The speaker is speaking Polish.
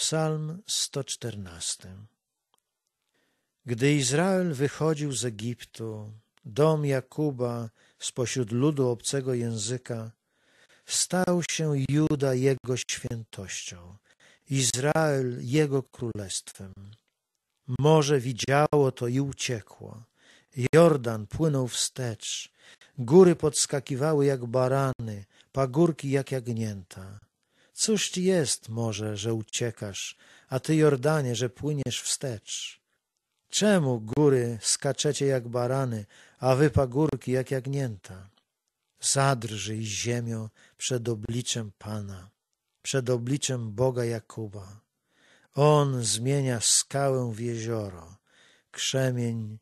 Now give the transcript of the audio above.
Psalm 114 Gdy Izrael wychodził z Egiptu, dom Jakuba spośród ludu obcego języka, stał się Juda jego świętością, Izrael jego królestwem. Morze widziało to i uciekło. Jordan płynął wstecz, góry podskakiwały jak barany, pagórki jak jagnięta. Cóż ci jest, morze, że uciekasz, a ty, Jordanie, że płyniesz wstecz? Czemu góry skaczecie jak barany, a wy pagórki jak jagnięta? Zadrżyj ziemio przed obliczem Pana, przed obliczem Boga Jakuba. On zmienia skałę w jezioro, krzemień